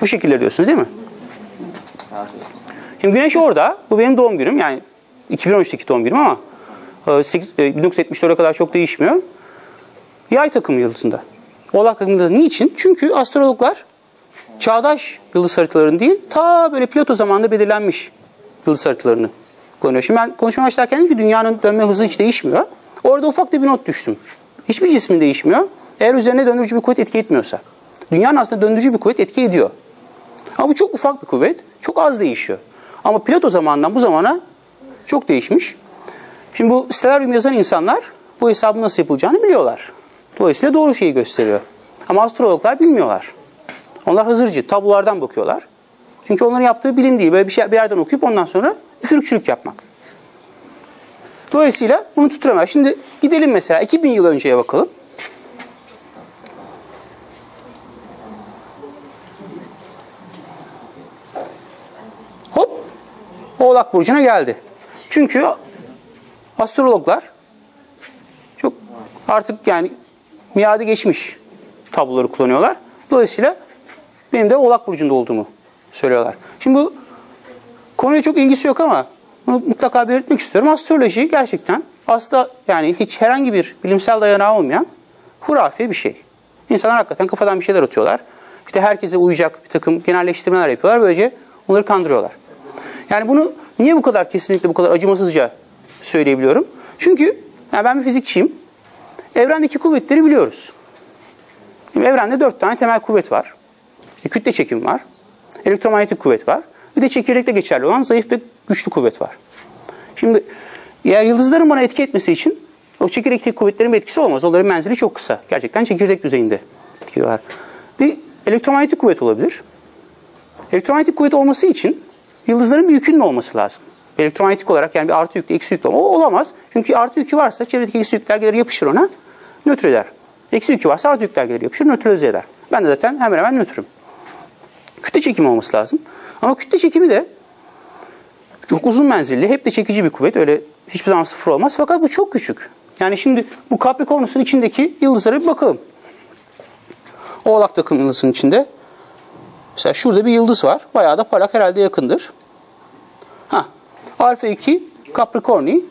bu şekilde diyorsunuz değil mi? Şimdi Güneş orada. Bu benim doğum günüm. Yani 2013'teki doğum günüm ama e, sekiz- e, 1974'e kadar çok değişmiyor. Yay takım yıldızında. Oğlak takımında. Niçin? Çünkü astrologlar çağdaş yıldız haritalarını değil, ta böyle Plato zamanında belirlenmiş yıldız haritalarını kullanıyor. Şimdi ben konuşmaya başlarken ki dünyanın dönme hızı hiç değişmiyor. Orada ufak da bir not düştüm. Hiçbir cismin değişmiyor. Eğer üzerine döndürücü bir kuvvet etki etmiyorsa. Dünyanın aslında döndürücü bir kuvvet etki ediyor. Ama bu çok ufak bir kuvvet. Çok az değişiyor. Ama Plato zamanından bu zamana çok değişmiş. Şimdi bu stelaryum yazan insanlar bu hesabın nasıl yapılacağını biliyorlar. Dolayısıyla doğru şeyi gösteriyor. Ama astrologlar bilmiyorlar. Onlar hazırcı, tablolardan bakıyorlar. Çünkü onların yaptığı bilim değil. Böyle bir şey bir yerden okuyup ondan sonra üfürükçülük yapmak. Dolayısıyla bunu tutturamaz. Şimdi gidelim mesela 2000 yıl önceye bakalım. Hop Oğlak Burcu'na geldi. Çünkü astrologlar çok artık yani miadı geçmiş tabloları kullanıyorlar. Dolayısıyla benim de Oğlak Burcu'nda olduğumu söylüyorlar. Şimdi bu konuyla çok ilgisi yok ama bunu mutlaka belirtmek istiyorum. Astroloji gerçekten aslında yani hiç herhangi bir bilimsel dayanağı olmayan hurafi bir şey. İnsanlar hakikaten kafadan bir şeyler atıyorlar. İşte herkese uyacak bir takım genelleştirmeler yapıyorlar. Böylece onları kandırıyorlar. Yani bunu niye bu kadar kesinlikle bu kadar acımasızca söyleyebiliyorum? Çünkü yani ben bir fizikçiyim. Evrendeki kuvvetleri biliyoruz. Şimdi evrende dört tane temel kuvvet var. E, kütle çekim var. Elektromanyetik kuvvet var. Bir de çekirdekte geçerli olan zayıf ve güçlü kuvvet var. Şimdi eğer yıldızların bana etki etmesi için o çekirdekteki kuvvetlerin bir etkisi olmaz. Onların menzili çok kısa. Gerçekten çekirdek düzeyinde etkiliyorlar. Bir elektromanyetik kuvvet olabilir. Elektromanyetik kuvvet olması için yıldızların bir yükünün olması lazım. Elektromanyetik olarak yani bir artı yüklü, eksi yüklü. O olamaz. Çünkü artı yükü varsa çevredeki eksi yükler gelir yapışır ona, nötr eder. Eksi yükü varsa artı yükler gelir yapışır, nötralize eder. Ben de zaten hemen hemen nötrüm. Kütle çekimi olması lazım. Ama kütle çekimi de çok uzun menzilli, hep de çekici bir kuvvet. Öyle hiçbir zaman sıfır olmaz. Fakat bu çok küçük. Yani şimdi bu Capricornus'un içindeki yıldızlara bir bakalım. Oğlak takım yıldızının içinde. Mesela şurada bir yıldız var. Bayağı da parlak herhalde yakındır. Ha, Alfa 2 Capricorni.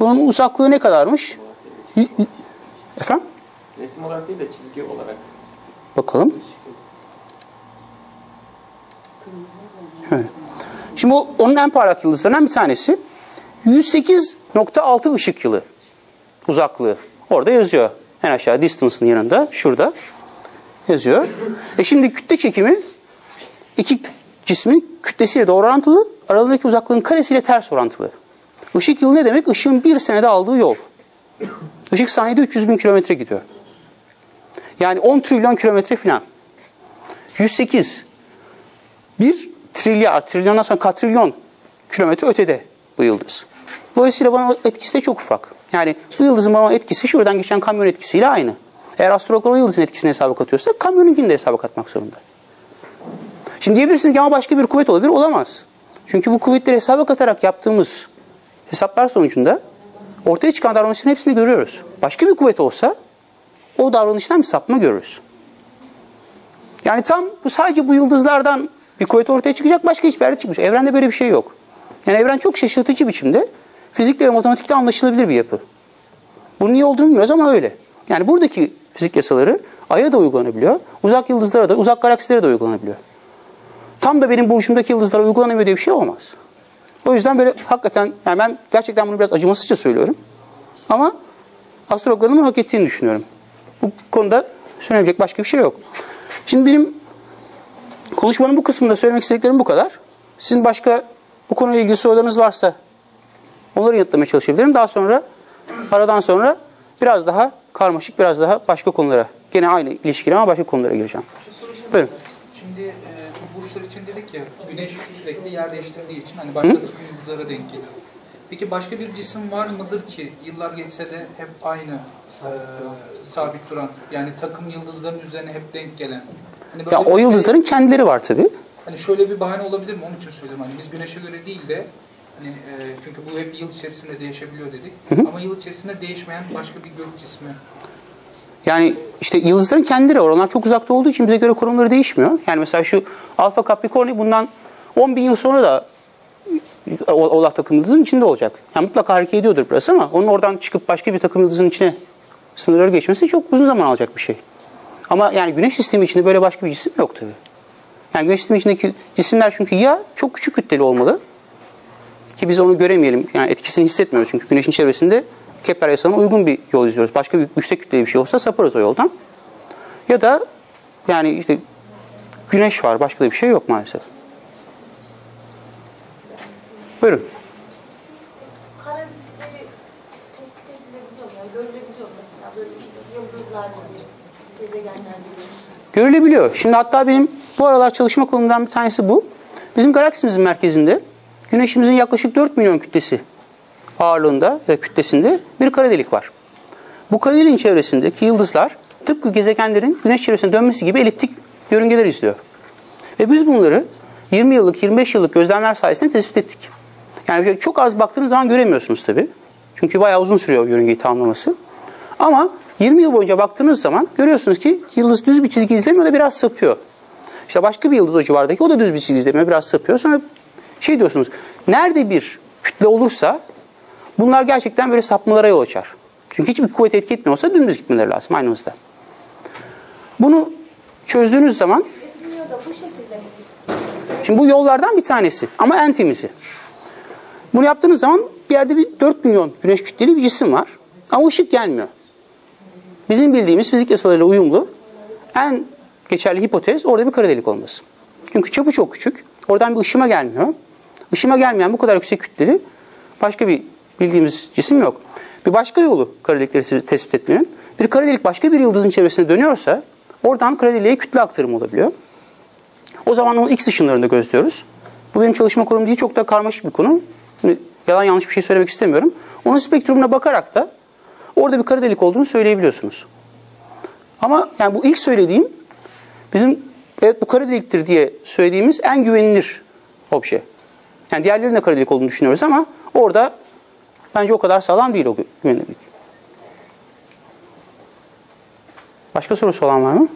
Bunun uzaklığı ne kadarmış? Efendim? Resim olarak değil de çizgi olarak. Bakalım. Evet. Şimdi o, onun en parlak yıldızlarından bir tanesi. 108.6 ışık yılı uzaklığı. Orada yazıyor. En aşağı distance'ın yanında. Şurada yazıyor. E şimdi kütle çekimi iki cismin kütlesiyle doğru orantılı. Aralarındaki uzaklığın karesiyle ters orantılı. Işık yılı ne demek? Işığın bir senede aldığı yol. Işık saniyede 300 bin kilometre gidiyor. Yani 10 trilyon kilometre falan. 108. Bir trilyar, trilyondan sonra katrilyon kilometre ötede bu yıldız. Dolayısıyla bana etkisi de çok ufak. Yani bu yıldızın bana etkisi şuradan geçen kamyon etkisiyle aynı. Eğer astrologlar o yıldızın etkisini hesaba katıyorsa kamyonunkini de hesaba katmak zorunda. Şimdi diyebilirsiniz ki ama başka bir kuvvet olabilir. Olamaz. Çünkü bu kuvvetleri hesaba katarak yaptığımız hesaplar sonucunda ortaya çıkan davranışların hepsini görüyoruz. Başka bir kuvvet olsa o davranıştan bir sapma görürüz. Yani tam bu sadece bu yıldızlardan bir kuvvet ortaya çıkacak başka hiçbir yerde çıkmış. Evrende böyle bir şey yok. Yani evren çok şaşırtıcı biçimde fizikle ve matematikle anlaşılabilir bir yapı. Bunun niye olduğunu bilmiyoruz ama öyle. Yani buradaki fizik yasaları Ay'a da uygulanabiliyor. Uzak yıldızlara da, uzak galaksilere de uygulanabiliyor. Tam da benim burcumdaki yıldızlara uygulanamıyor diye bir şey olmaz. O yüzden böyle hakikaten, yani ben gerçekten bunu biraz acımasızca söylüyorum. Ama astrologların hak ettiğini düşünüyorum. Bu konuda söylenecek başka bir şey yok. Şimdi benim konuşmanın bu kısmında söylemek istediklerim bu kadar. Sizin başka bu konuyla ilgili sorularınız varsa onları yanıtlamaya çalışabilirim. Daha sonra aradan sonra biraz daha karmaşık, biraz daha başka konulara, gene aynı ilişkili ama başka konulara gireceğim. Şey? Buyurun. Şimdi e, burçlar için dedik ya güneş sürekli yer değiştirdiği için hani başka türlü yıldızlara denk geliyor. Peki başka bir cisim var mıdır ki yıllar geçse de hep aynı e, sabit duran yani takım yıldızların üzerine hep denk gelen. Hani böyle Ya o şey- yıldızların kendileri var tabii. Hani şöyle bir bahane olabilir mi? Onun için söylüyorum. Hani biz güneşe göre değil de hani e, çünkü bu hep yıl içerisinde değişebiliyor dedik. Ama yıl içerisinde değişmeyen başka bir gök cismi. Yani işte yıldızların kendileri var. Onlar çok uzakta olduğu için bize göre konumları değişmiyor. Yani mesela şu Alfa Capricorni bundan 10 bin yıl sonra da Oğlak takım yıldızının içinde olacak. Yani mutlaka hareket ediyordur burası ama onun oradan çıkıp başka bir takım yıldızın içine sınırları geçmesi çok uzun zaman alacak bir şey. Ama yani güneş sistemi içinde böyle başka bir cisim yok tabii. Yani güneş sistemi içindeki cisimler çünkü ya çok küçük kütleli olmalı ki biz onu göremeyelim. Yani etkisini hissetmiyoruz çünkü güneşin çevresinde Kepler yasalına uygun bir yol izliyoruz. Başka bir yüksek kütleli bir şey olsa saparız o yoldan. Ya da yani işte güneş var başka da bir şey yok maalesef. Buyurun. Görülebiliyor. Şimdi hatta benim bu aralar çalışma konumdan bir tanesi bu. Bizim galaksimizin merkezinde Güneşimizin yaklaşık 4 milyon kütlesi ağırlığında da kütlesinde bir kara delik var. Bu kara deliğin çevresindeki yıldızlar tıpkı gezegenlerin Güneş çevresine dönmesi gibi eliptik yörüngeler izliyor. Ve biz bunları 20 yıllık, 25 yıllık gözlemler sayesinde tespit ettik. Yani çok az baktığınız zaman göremiyorsunuz tabii. Çünkü bayağı uzun sürüyor yörüngeyi tamamlaması. Ama 20 yıl boyunca baktığınız zaman görüyorsunuz ki yıldız düz bir çizgi izlemiyor da biraz sapıyor. İşte başka bir yıldız o civardaki o da düz bir çizgi izlemiyor biraz sapıyor. Sonra şey diyorsunuz nerede bir kütle olursa bunlar gerçekten böyle sapmalara yol açar. Çünkü hiçbir kuvvet etki etmiyorsa dümdüz gitmeleri lazım aynı hızda. Bunu çözdüğünüz zaman? Şimdi bu yollardan bir tanesi ama en temizi. Bunu yaptığınız zaman bir yerde bir 4 milyon güneş kütleli bir cisim var. Ama ışık gelmiyor. Bizim bildiğimiz fizik yasalarıyla uyumlu en geçerli hipotez orada bir kara delik olması. Çünkü çapı çok küçük. Oradan bir ışıma gelmiyor. Işıma gelmeyen bu kadar yüksek kütleli başka bir bildiğimiz cisim yok. Bir başka yolu kara delikleri tespit etmenin bir kara delik başka bir yıldızın çevresine dönüyorsa oradan kara deliğe kütle aktarımı olabiliyor. O zaman onu X ışınlarında gözlüyoruz. Bu benim çalışma konum değil çok da karmaşık bir konu. Şimdi yalan yanlış bir şey söylemek istemiyorum. Onun spektrumuna bakarak da orada bir kara delik olduğunu söyleyebiliyorsunuz. Ama yani bu ilk söylediğim bizim evet bu kara deliktir diye söylediğimiz en güvenilir obje. Yani diğerlerinin de kara delik olduğunu düşünüyoruz ama orada bence o kadar sağlam değil o gü- güvenilirlik. Başka sorusu olan var mı?